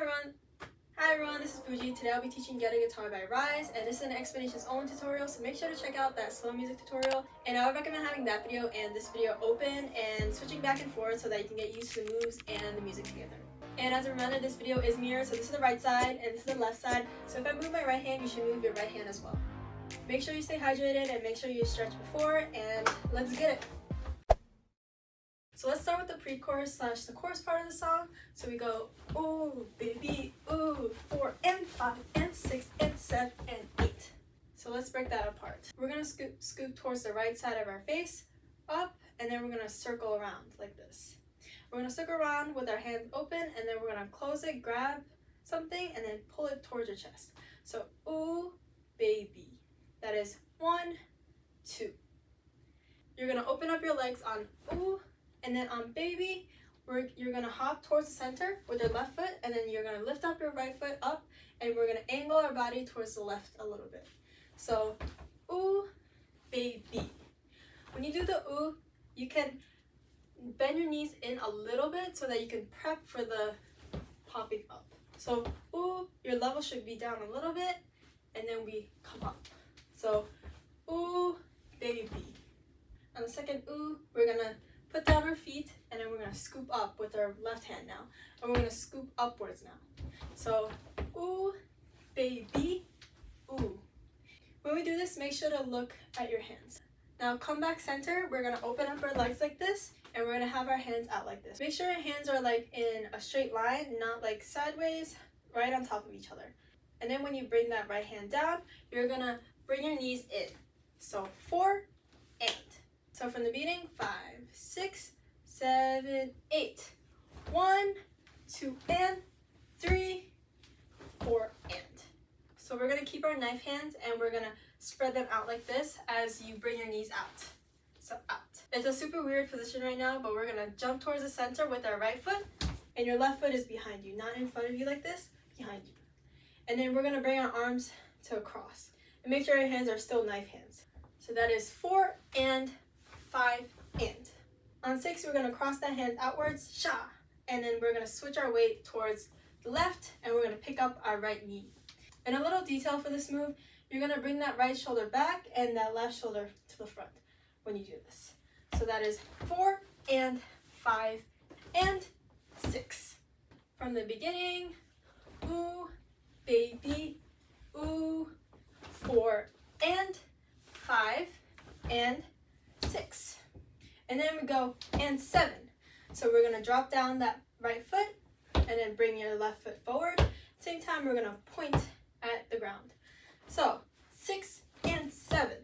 everyone! Hi everyone, this is Fuji. Today I'll be teaching Get a Guitar by RIIZE, and this is an Expeditions own tutorial, so make sure to check out that slow music tutorial. And I would recommend having that video and this video open and switching back and forth so that you can get used to the moves and the music together. And as a reminder, this video is mirrored, so this is the right side and this is the left side. So if I move my right hand, you should move your right hand as well. Make sure you stay hydrated and make sure you stretch before, and let's get it! So let's start with the pre-chorus slash the chorus part of the song. So we go, ooh, baby, ooh, four and five and six and seven and eight. So let's break that apart. We're gonna scoop, scoop towards the right side of our face, up, and then we're gonna circle around like this. We're gonna circle around with our hands open, and then we're gonna close it, grab something, and then pull it towards your chest. So, ooh, baby. That is one, two. You're gonna open up your legs on ooh, and then on baby, we're, you're gonna hop towards the center with your left foot, and then you're gonna lift up your right foot up, and we're gonna angle our body towards the left a little bit. So, ooh, baby. When you do the ooh, you can bend your knees in a little bit so that you can prep for the popping up. So, ooh, your level should be down a little bit, and then we come up. So, ooh, baby. On the second ooh, we're gonna put down our feet, and then we're gonna scoop up with our left hand now. And we're gonna scoop upwards now. So, ooh, baby, ooh. When we do this, make sure to look at your hands. Now come back center, we're gonna open up our legs like this, and we're gonna have our hands out like this. Make sure your hands are like in a straight line, not like sideways, right on top of each other. And then when you bring that right hand down, you're gonna bring your knees in. So four, and. So from the beginning, five, six, seven, eight. One, two, and three, four, and. So we're gonna keep our knife hands and we're gonna spread them out like this as you bring your knees out. So out. It's a super weird position right now, but we're gonna jump towards the center with our right foot and your left foot is behind you, not in front of you like this, behind you. And then we're gonna bring our arms to a cross and make sure your hands are still knife hands. So that is four and five, and. On six, we're gonna cross that hand outwards, sha, and then we're gonna switch our weight towards the left, and we're gonna pick up our right knee. And a little detail for this move, you're gonna bring that right shoulder back and that left shoulder to the front when you do this. So that is four and five and six. From the beginning, ooh, baby, ooh, four and five and six. And then we go and seven. So we're gonna drop down that right foot and then bring your left foot forward. Same time, we're gonna point at the ground. So six and seven.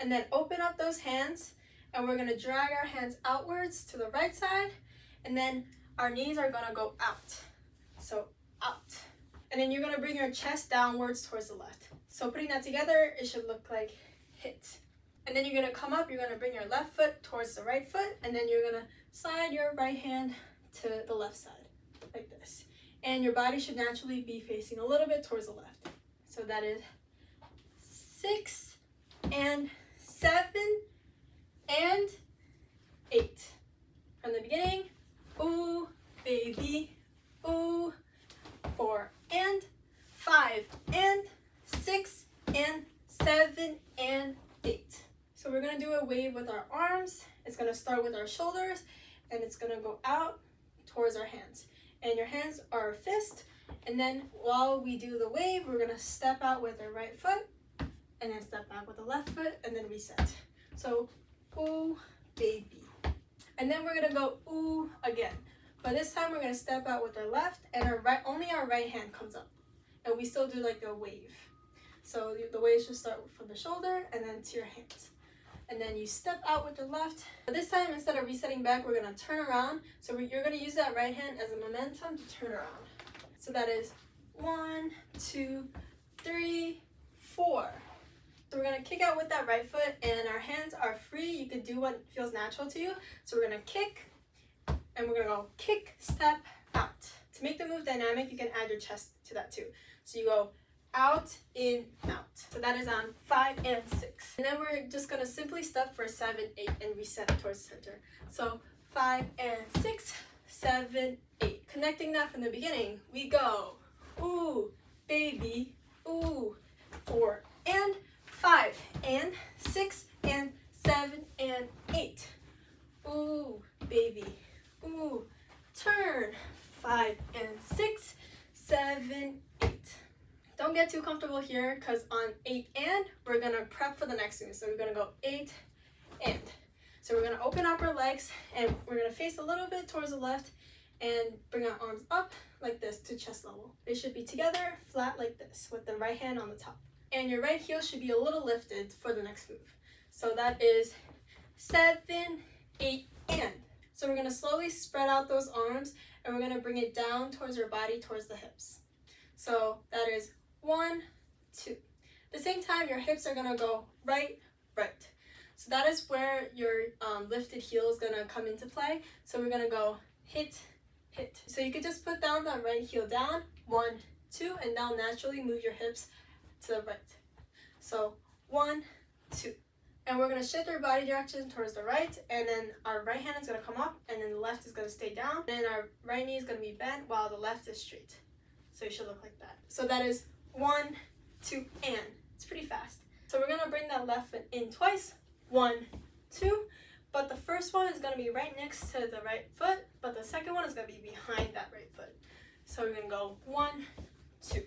And then open up those hands and we're gonna drag our hands outwards to the right side and then our knees are gonna go out. So out. And then you're gonna bring your chest downwards towards the left. So putting that together, it should look like hit. And then you're gonna come up, you're gonna bring your left foot towards the right foot, and then you're gonna slide your right hand to the left side, like this. And your body should naturally be facing a little bit towards the left. So that is six and seven and eight. From the beginning, ooh, baby, ooh, four and five and six and seven and eight. So we're gonna do a wave with our arms. It's gonna start with our shoulders and it's gonna go out towards our hands. And your hands are a fist. And then while we do the wave, we're gonna step out with our right foot and then step back with the left foot and then reset. So, ooh, baby. And then we're gonna go ooh again. But this time we're gonna step out with our left and our right, only our right hand comes up. And we still do like a wave. So the wave should start from the shoulder and then to your hands and then you step out with the left. But this time, instead of resetting back, we're gonna turn around. So you're gonna use that right hand as a momentum to turn around. So that is one, two, three, four. So we're gonna kick out with that right foot and our hands are free. You can do what feels natural to you. So we're gonna kick and we're gonna go kick, step, out. To make the move dynamic, you can add your chest to that too. So you go out, in, out. So that is on five and six. And then we're just gonna simply step for seven, eight, and reset towards center. So five and six, seven, eight. Connecting that from the beginning, we go, ooh, baby, ooh, four and five and six and seven and eight. Ooh, baby, ooh, turn, five and six, seven, eight. Don't get too comfortable here because on eight and, we're gonna prep for the next move. So we're gonna go eight and. So we're gonna open up our legs and we're gonna face a little bit towards the left and bring our arms up like this to chest level. They should be together, flat like this, with the right hand on the top. And your right heel should be a little lifted for the next move. So that is seven, eight, and. So we're gonna slowly spread out those arms and we're gonna bring it down towards your body, towards the hips. So that is one, two. At the same time, your hips are gonna go right, right. So that is where your um, lifted heel is gonna come into play. So we're gonna go hit, hit. So you could just put down that right heel down, one, two, and now naturally move your hips to the right. So one, two. And we're gonna shift our body direction towards the right, and then our right hand is gonna come up, and then the left is gonna stay down. And our right knee is gonna be bent while the left is straight. So it should look like that. So that is one, two, and. It's pretty fast. So we're gonna bring that left foot in twice. One, two. But the first one is gonna be right next to the right foot, but the second one is gonna be behind that right foot. So we're gonna go one, two.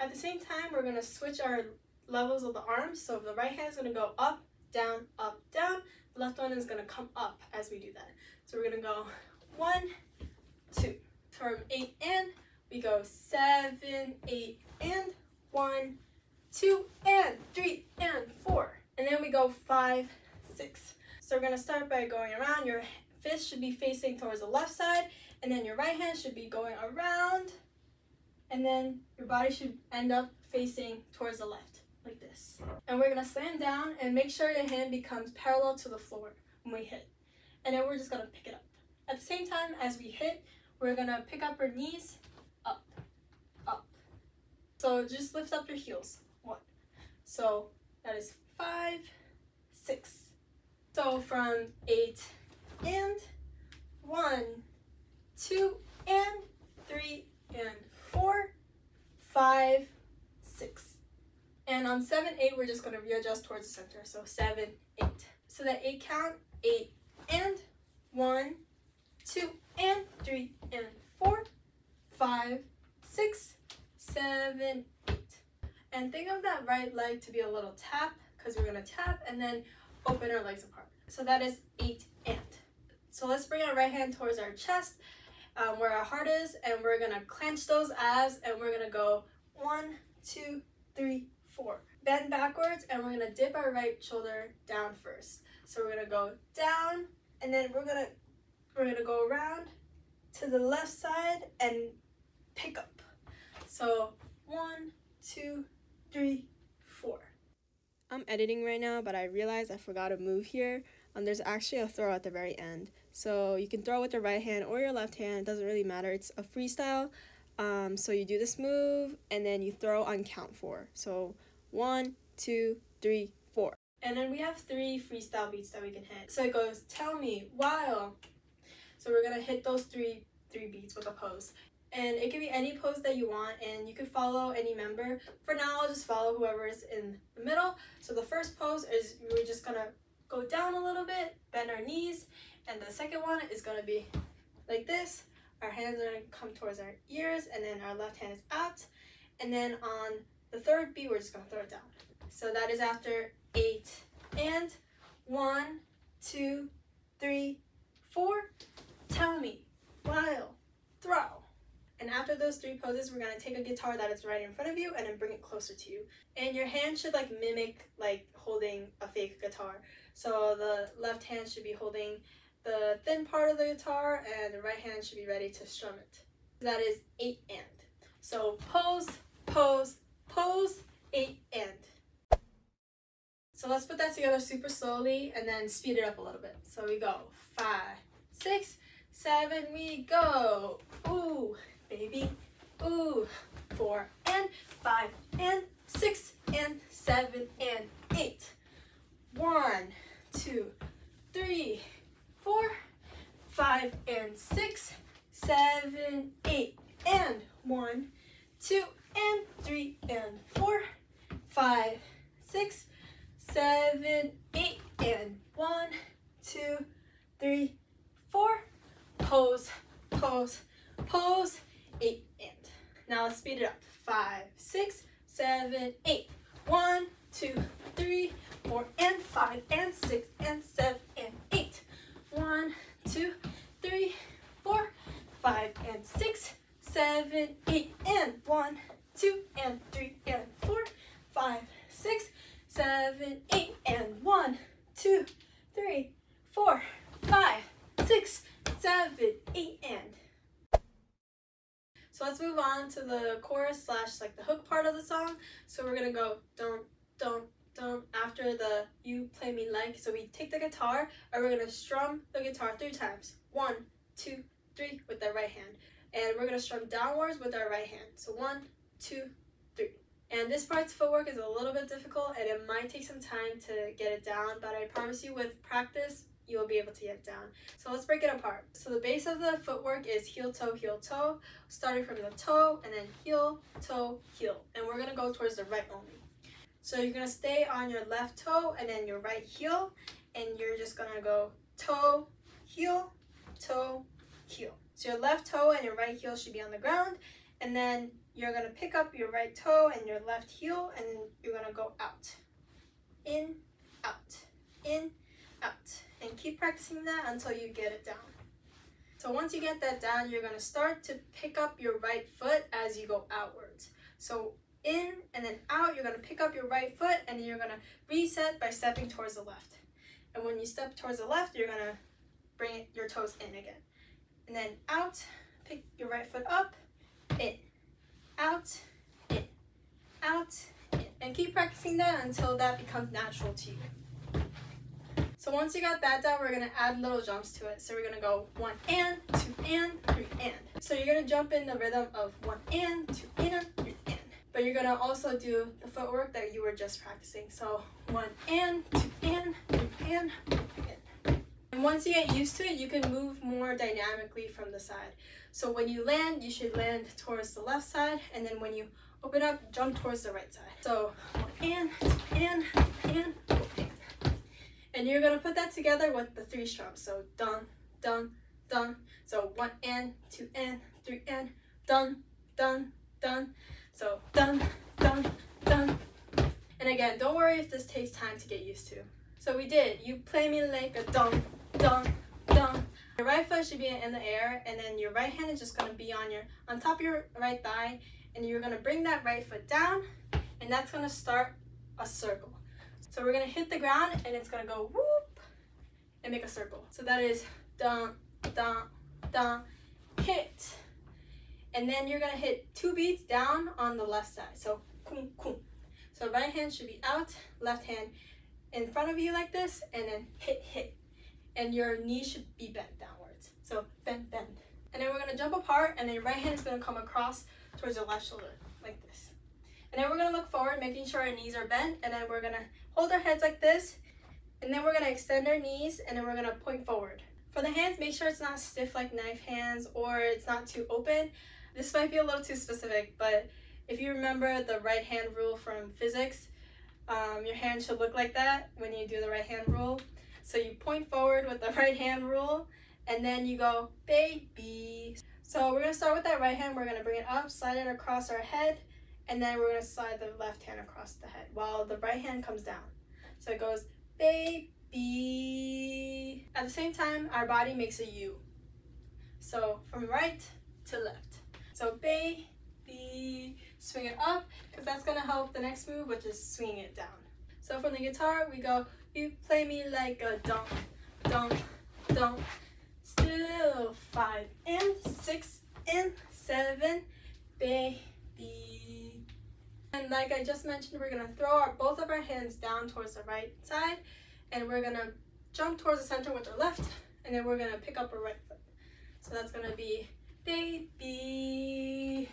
At the same time, we're gonna switch our levels of the arms. So the right hand is gonna go up, down, up, down. The left one is gonna come up as we do that. So we're gonna go one, two. From eight and we go seven, eight, and one, two, and three, and four. And then we go five, six. So we're gonna start by going around. Your fist should be facing towards the left side, and then your right hand should be going around, and then your body should end up facing towards the left, like this. And we're gonna slam down and make sure your hand becomes parallel to the floor when we hit. And then we're just gonna pick it up. At the same time as we hit, we're gonna pick up our knees. So just lift up your heels, one. So that is five, six. So from eight and one, two and three and four, five, six. And on seven, eight, we're just gonna readjust towards the center. So seven, eight. So that eight count, eight and one, two and three and four, five, six, seven, eight. And think of that right leg to be a little tap because we're gonna tap and then open our legs apart. So that is eight and. So let's bring our right hand towards our chest um, where our heart is and we're gonna clench those abs and we're gonna go one, two, three, four. Bend backwards and we're gonna dip our right shoulder down first. So we're gonna go down and then we're gonna we're gonna go around to the left side and pick up. So one, two, three, four. I'm editing right now, but I realized I forgot to move here. Um, there's actually a throw at the very end. So you can throw with your right hand or your left hand, it doesn't really matter. It's a freestyle. Um, so you do this move and then you throw on count four. So one, two, three, four. And then we have three freestyle beats that we can hit. So it goes, tell me, while. So we're gonna hit those three three beats with a pose. And it can be any pose that you want and you can follow any member. For now, I'll just follow whoever is in the middle. So the first pose is we're just gonna go down a little bit, bend our knees, and the second one is gonna be like this. Our hands are gonna come towards our ears and then our left hand is out. And then on the third beat, we're just gonna throw it down. So that is after eight and one, two, three, four. Tell me, while, throw. And after those three poses, we're gonna take a guitar that is right in front of you and then bring it closer to you. And your hand should like mimic like holding a fake guitar. So the left hand should be holding the thin part of the guitar and the right hand should be ready to strum it. That is eight and. So pose, pose, pose, eight and. So let's put that together super slowly and then speed it up a little bit. So we go five, six, seven, we go. Ooh, baby. Ooh, four and five and six and seven and eight. One, two, three, four, five and six, seven, eight, and one, two, and three, and four, five, six, seven, eight, and one, two, three, four. Pose, pose, pose, eight, and. Now let's speed it up. Five, six, seven, eight. One, two, three, four, and five, and six, and seven, and eight. One, two, three, four, five, and six, seven, eight, and one, two, and three, and four, five, six, seven, eight, and one, two, three, four, five, six, seven, eight, and. So let's move on to the chorus slash like the hook part of the song. So we're gonna go don't don't don't after the you play me like. So we take the guitar and we're gonna strum the guitar three times. One, two, three with the right hand. And we're gonna strum downwards with our right hand. So one, two, three. And this part's footwork is a little bit difficult and it might take some time to get it down, but I promise you with practice, you will be able to get it down. So let's break it apart. So the base of the footwork is heel, toe, heel, toe, starting from the toe and then heel, toe, heel. And we're gonna go towards the right only. So you're gonna stay on your left toe and then your right heel, and you're just gonna go toe, heel, toe, heel. So your left toe and your right heel should be on the ground, and then you're gonna pick up your right toe and your left heel, and you're gonna go out, in, out, in, out, and keep practicing that until you get it down. So once you get that down, you're gonna start to pick up your right foot as you go outwards. So in and then out, you're gonna pick up your right foot and then you're gonna reset by stepping towards the left. And when you step towards the left, you're gonna bring your toes in again. And then out, pick your right foot up, in, out, in, out, in. And keep practicing that until that becomes natural to you. So once you got that down, we're gonna add little jumps to it. So we're gonna go one and, two and, three and. So you're gonna jump in the rhythm of one and, two and, three and. But you're gonna also do the footwork that you were just practicing. So one and, two and, three and, three and. And once you get used to it, you can move more dynamically from the side. So when you land, you should land towards the left side, and then when you open up, jump towards the right side. So one and, two and, and, and. And you're gonna put that together with the three strums. So dun, dun, dun. So one and, two and, three and, dun, dun, dun. So dun, dun, dun. And again, don't worry if this takes time to get used to. So we did. You play me like a dun, dun, dun. Your right foot should be in the air, and then your right hand is just gonna be on your on top of your right thigh, and you're gonna bring that right foot down, and that's gonna start a circle. So we're gonna hit the ground and it's gonna go whoop and make a circle. So that is dun, dun, dun, hit. And then you're gonna hit two beats down on the left side. So kum, kum. So right hand should be out, left hand in front of you like this, and then hit, hit. And your knee should be bent downwards. So bend, bend. And then we're gonna jump apart and then your right hand is gonna come across towards your left shoulder like this. And then we're gonna look forward, making sure our knees are bent, and then we're gonna hold our heads like this, and then we're gonna extend our knees, and then we're gonna point forward. For the hands, make sure it's not stiff like knife hands, or it's not too open. This might be a little too specific, but if you remember the right hand rule from physics, um, your hand should look like that when you do the right hand rule. So you point forward with the right hand rule, and then you go, baby. So we're gonna start with that right hand, we're gonna bring it up, slide it across our head, and then we're gonna slide the left hand across the head while the right hand comes down. So it goes baby. At the same time, our body makes a U. So from right to left. So baby, swing it up because that's gonna help the next move, which is swinging it down. So from the guitar, we go, you play me like a donk, donk, donk. Still five and six and seven, baby. And like I just mentioned, we're gonna throw our both of our hands down towards the right side, and we're gonna jump towards the center with our left, and then we're gonna pick up our right foot. So that's gonna be baby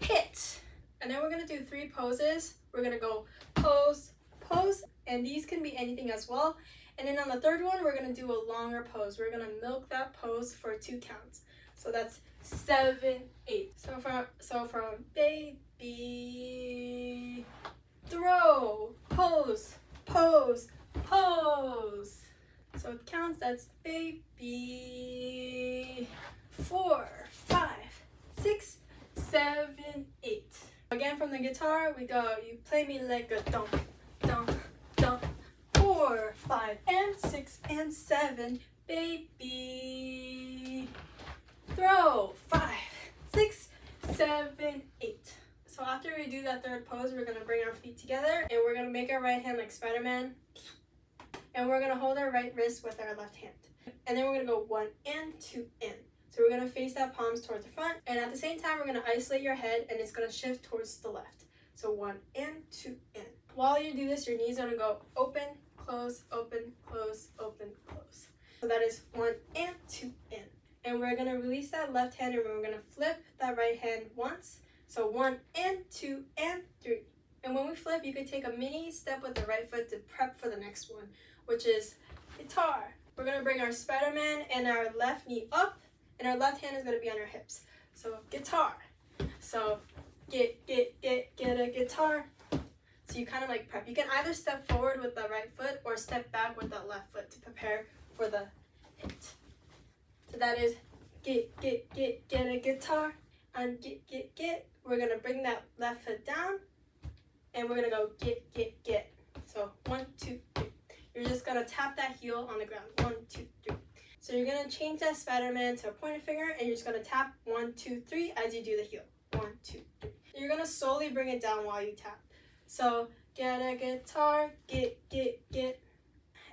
hit. And then we're gonna do three poses. We're gonna go pose, pose, and these can be anything as well. And then on the third one, we're gonna do a longer pose. We're gonna milk that pose for two counts. So that's seven, eight. So from so from baby, throw, pose, pose, pose. So it counts. That's baby, four, five, six, seven, eight. Again from the guitar, we go. You play me like a dunk, dunk, dunk. Four, five, and six, and seven, baby. Throw. Five, six, seven, eight. So after we do that third pose, we're gonna bring our feet together and we're gonna make our right hand like Spider-Man. And we're gonna hold our right wrist with our left hand. And then we're gonna go one and two and. So we're gonna face that palms towards the front. And at the same time, we're gonna isolate your head and it's gonna shift towards the left. So one and two and. While you do this, your knees are gonna go open, close, open, close, open, close. So that is one and two and. And we're gonna release that left hand and we're gonna flip that right hand once. So one and two and three. And when we flip, you can take a mini step with the right foot to prep for the next one, which is guitar. We're gonna bring our Spider-Man and our left knee up and our left hand is gonna be on our hips. So guitar. So get, get, get, get a guitar. So you kind of like prep. You can either step forward with the right foot or step back with the left foot to prepare for the hit. So that is get, get, get, get a guitar and get, get, get. We're gonna bring that left foot down and we're gonna go get, get, get. So one, two, three. You're just gonna tap that heel on the ground. One, two, three. So you're gonna change that Spider-Man to a pointer finger and you're just gonna tap one, two, three as you do the heel. One, two, three. You're gonna slowly bring it down while you tap. So get a guitar, get, get, get.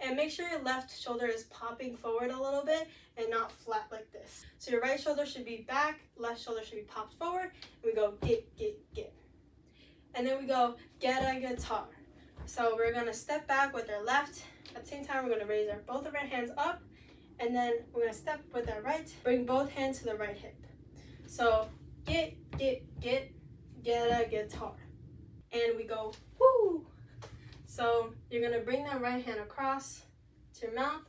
And make sure your left shoulder is popping forward a little bit and not flat like this. So your right shoulder should be back, left shoulder should be popped forward. And we go get, get, get. And then we go get a guitar. So we're gonna step back with our left. At the same time, we're gonna raise our both of our hands up. And then we're gonna step with our right, bring both hands to the right hip. So get, get, get, get a guitar. And we go woo. So you're gonna bring that right hand across to your mouth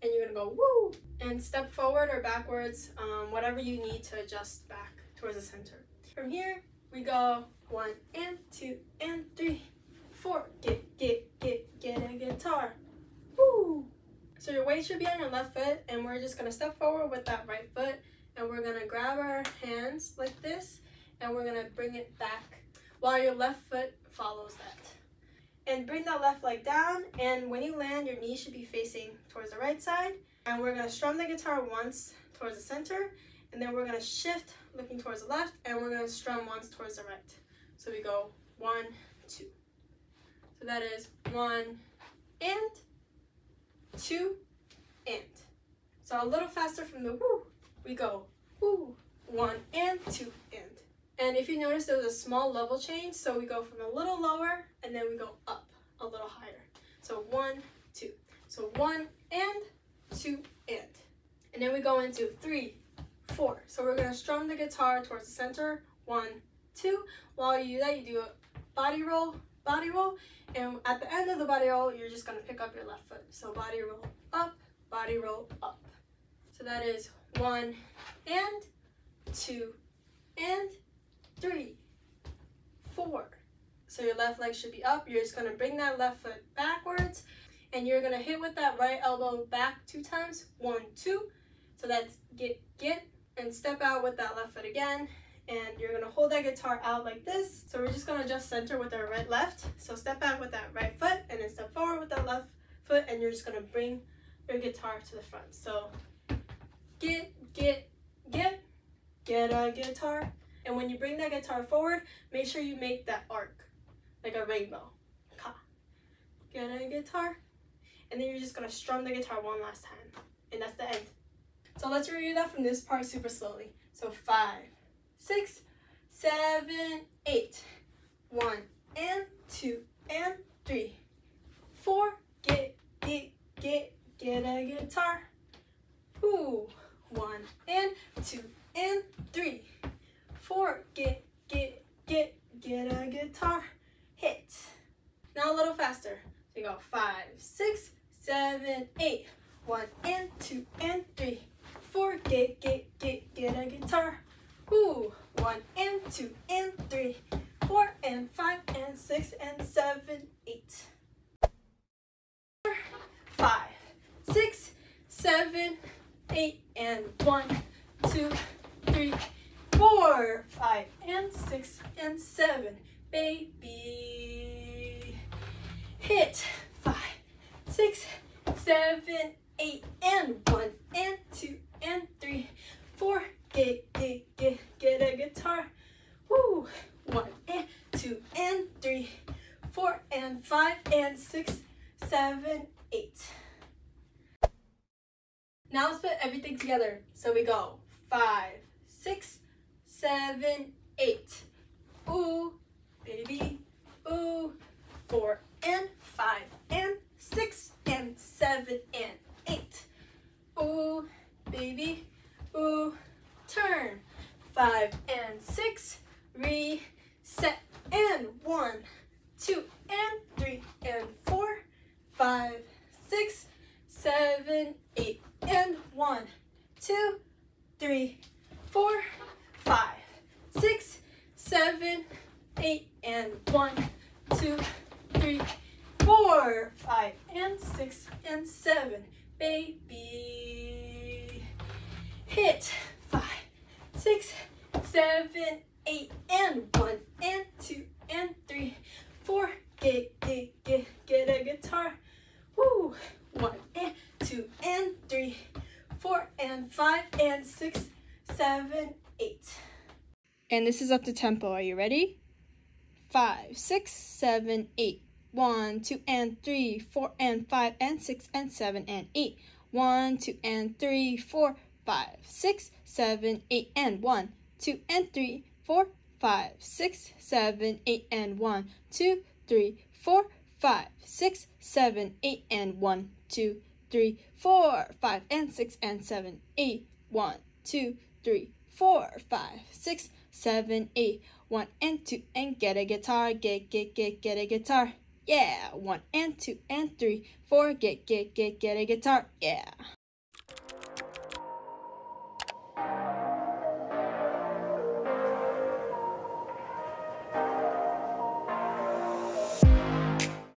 and you're gonna go woo and step forward or backwards, um, whatever you need to adjust back towards the center. From here, we go one and two and three, four. Get, get, get, get a guitar. Woo! So your weight should be on your left foot and we're just gonna step forward with that right foot and we're gonna grab our hands like this and we're gonna bring it back while your left foot follows that and bring that left leg down and when you land your knees should be facing towards the right side. And we're going to strum the guitar once towards the center and then we're going to shift looking towards the left and we're going to strum once towards the right. So we go one two. So that is one and two and. So a little faster from the woo we go woo one and two and and if you notice, there was a small level change. So we go from a little lower and then we go up a little higher. So one, two. So one and two and. And then we go into three, four. So we're gonna strum the guitar towards the center. One, two. While you do that, you do a body roll, body roll. And at the end of the body roll, you're just gonna pick up your left foot. So body roll up, body roll up. So that is one and two and three, four. So your left leg should be up. You're just gonna bring that left foot backwards and you're gonna hit with that right elbow back two times. One, two. So that's get, get, and step out with that left foot again. And you're gonna hold that guitar out like this. So we're just gonna just center with our right left. So step back with that right foot and then step forward with that left foot and you're just gonna bring your guitar to the front. So get, get, get, get a guitar, and when you bring that guitar forward, make sure you make that arc, like a rainbow. Ka. Get a guitar. And then you're just gonna strum the guitar one last time. And that's the end. So let's review that from this part super slowly. So five, six, seven, eight. One and two and three, four. Get, get, get, get a guitar. Ooh. One and two and three four. Get, get, get, get a guitar hit. Now a little faster. So you go five, six, seven, eight. One and two and three. Four, get, get, get, get a guitar. Ooh, one and two and three. Four and five and six and seven, eight. Four, five, six, seven, eight, and one, two, four, five and six and seven, baby. Hit five, six, seven, eight and one and two and three, four, get, get, get, get a guitar. Woo! One and two and three, four and five and six, seven, eight. Now let's put everything together. So we go seven, eight. Ooh, baby, ooh. Four and five and six and seven and eight. Ooh, baby, ooh. Turn. Five and six, reset. And one, two, and three, and four, five, six, seven, eight, and one, two, three, four, five, seven, eight, and one, two, three, four, five, and six, and seven, baby. Hit five, six, seven, eight, and one, and two, and three, four, get, get, get, get a guitar. Woo! One and two and three, four and five and six, seven, eight. And this is up to tempo. Are you ready? Five, six, seven, eight. One, two, and three, four, and five, and six, and seven, and eight. One, two, and three, four, five, six, seven, eight, and one, two, and three, four, five, six, seven, eight, and one, two, three, four, five, six, seven, eight, and one, two, three, four, five, and six, and seven, eight, one, two, three, four, five, six, seven, eight, one and two, and get a guitar, get, get, get, get a guitar. Yeah, one and two and three, four, get, get, get, get a guitar. Yeah.